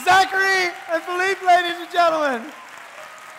Zachary and Philippe, ladies and gentlemen.